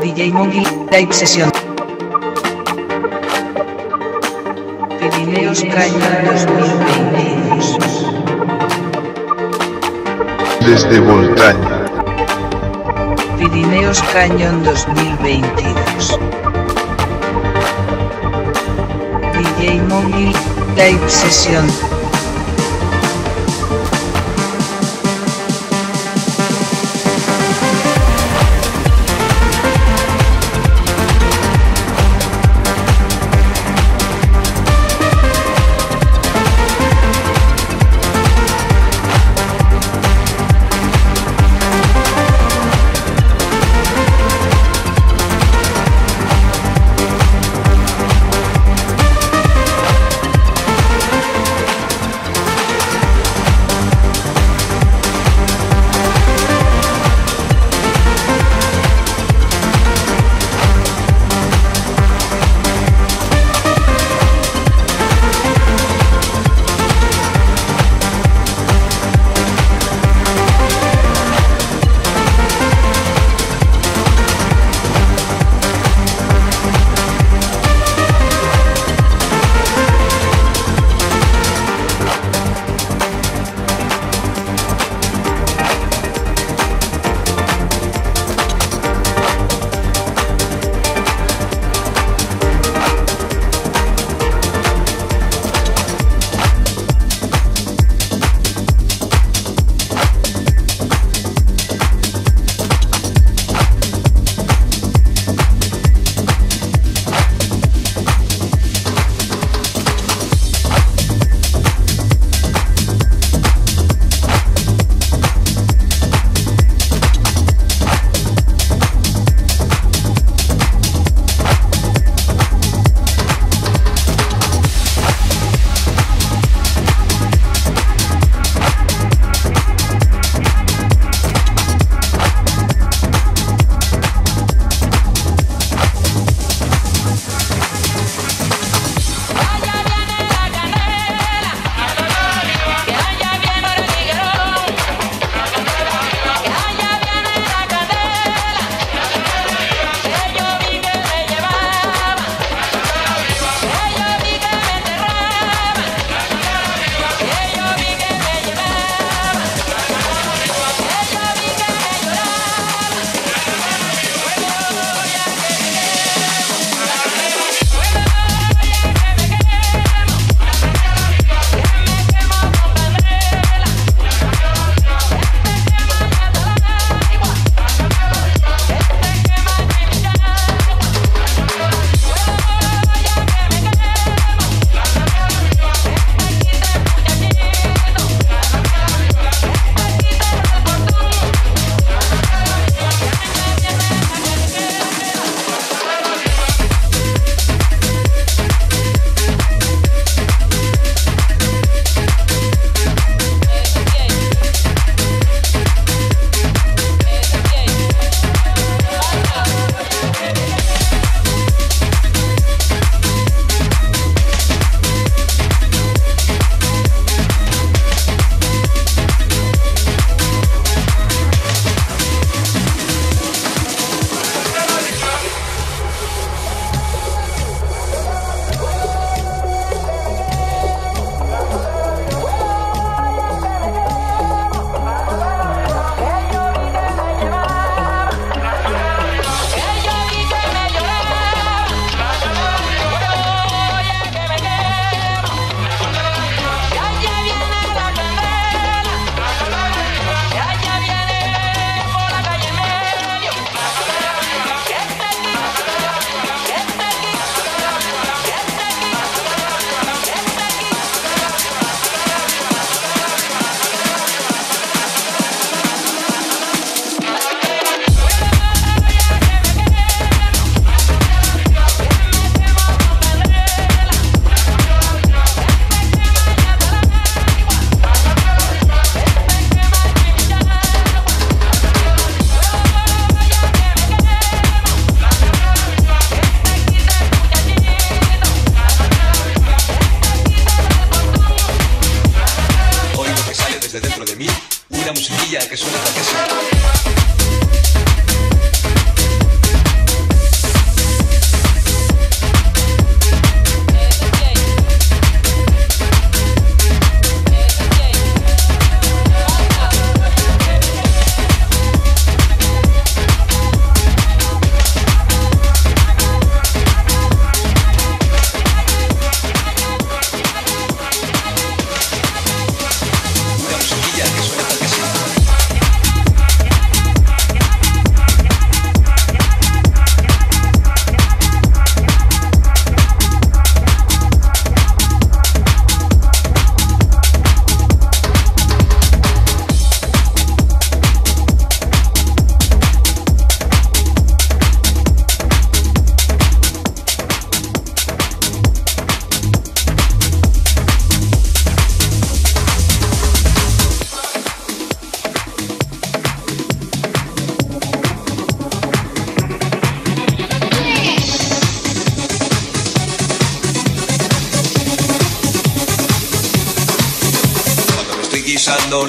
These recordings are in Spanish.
DJ Monkey Live Session. Pirineos Caña 2022. Desde Voltaña. Pirineos Cañón 2022. DJ Monkey Live Session.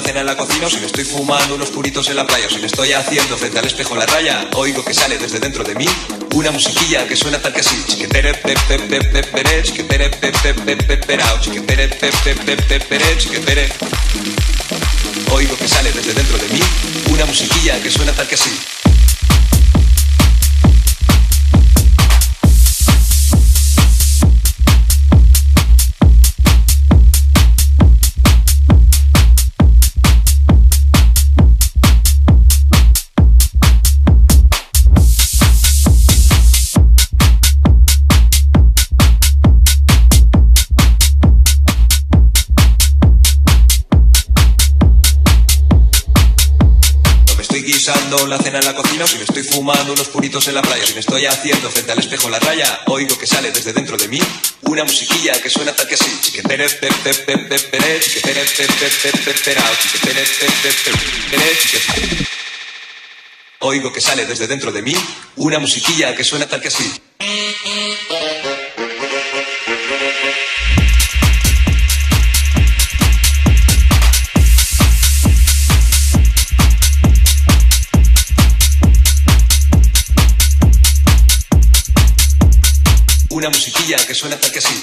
Cena en la cocina, o si me estoy fumando unos puritos en la playa, o si me estoy haciendo frente al espejo la raya, oigo que sale desde dentro de mí una musiquilla que suena tal que así. Chiquetere, chiquetere, chiquetere, chiquetere. Oigo que sale desde dentro de mí una musiquilla que suena tal que así. En la cocina, o si me estoy fumando unos puritos en la playa, si me estoy haciendo frente al espejo la raya, oigo que sale desde dentro de mí una musiquilla que suena tal que así. Oigo que sale desde dentro de mí una musiquilla que suena tal que así. Suena tal que así.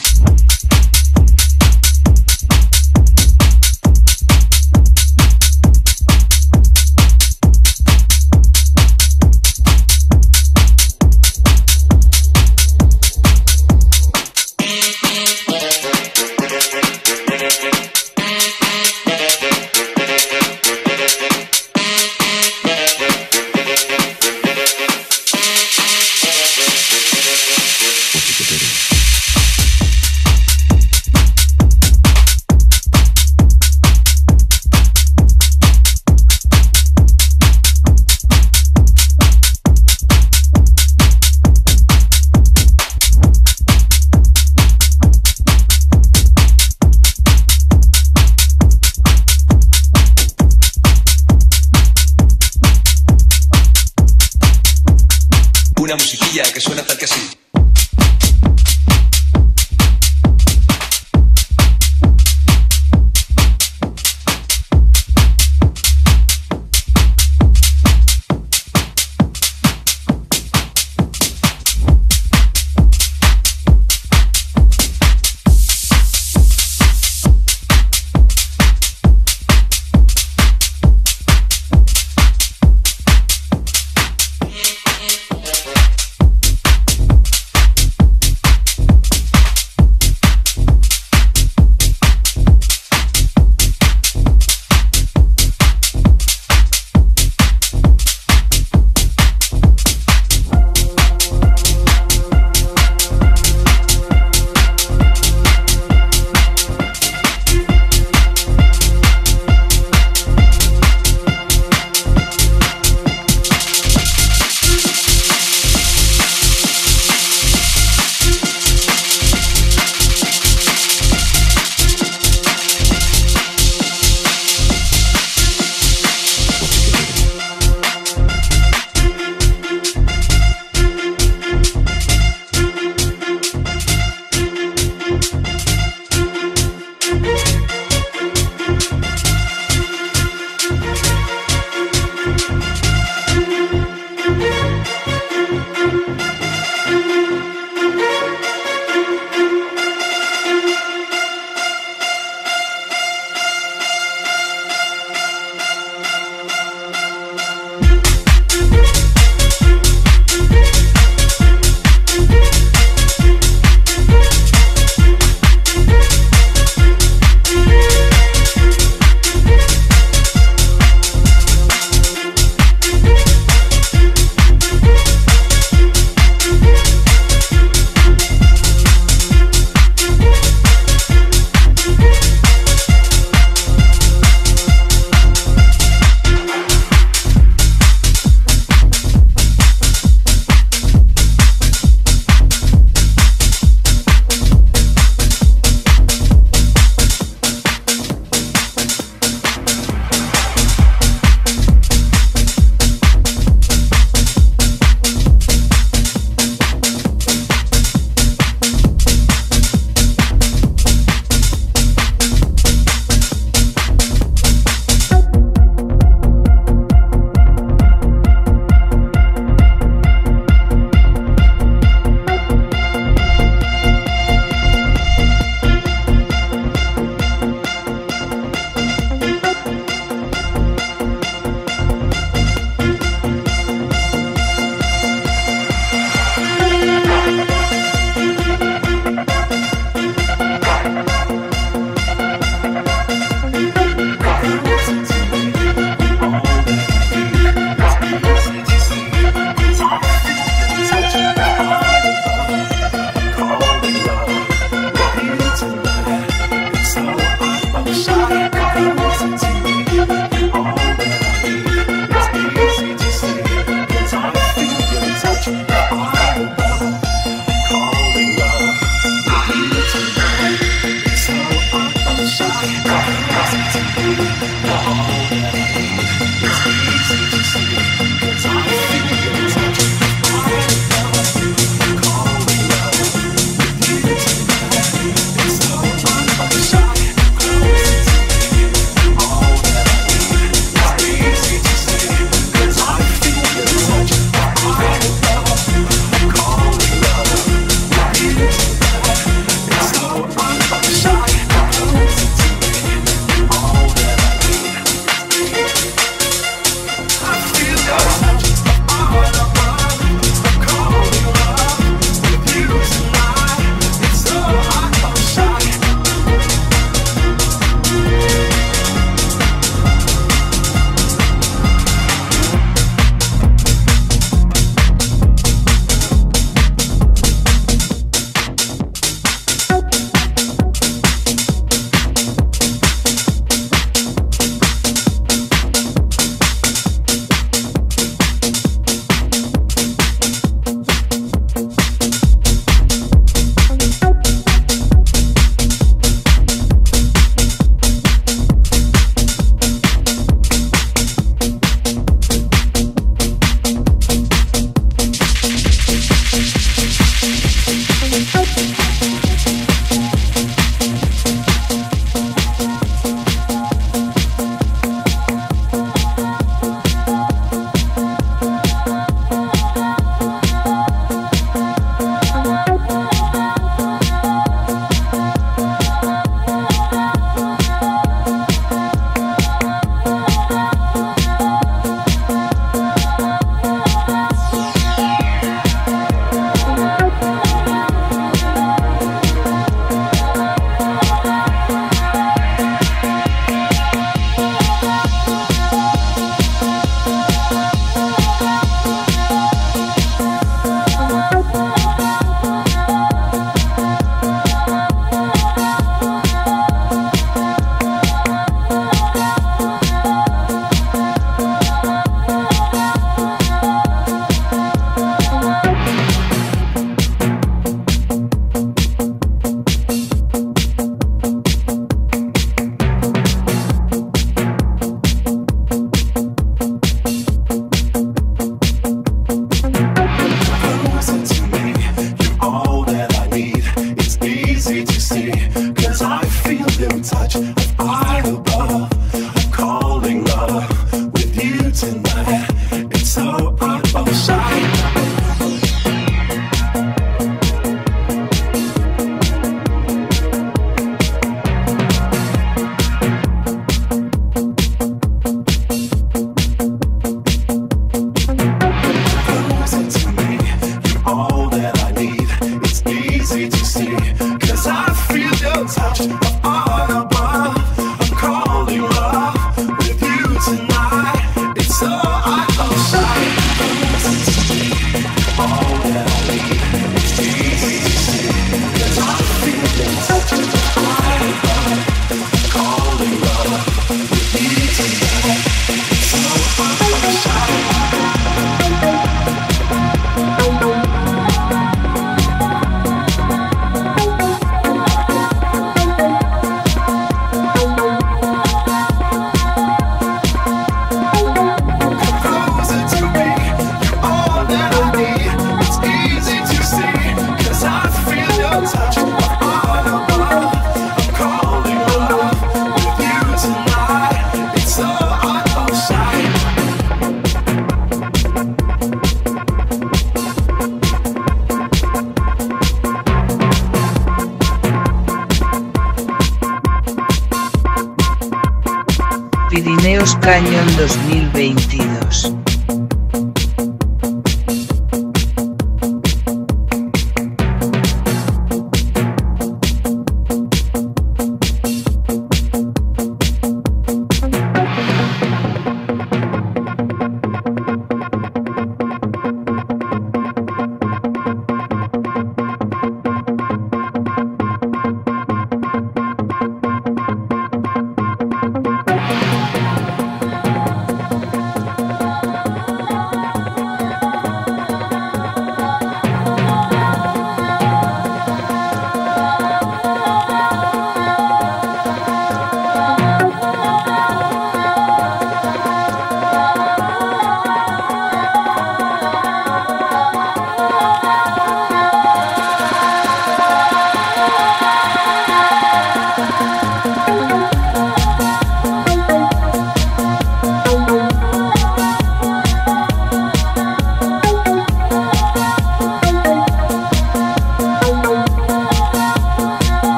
I love 22.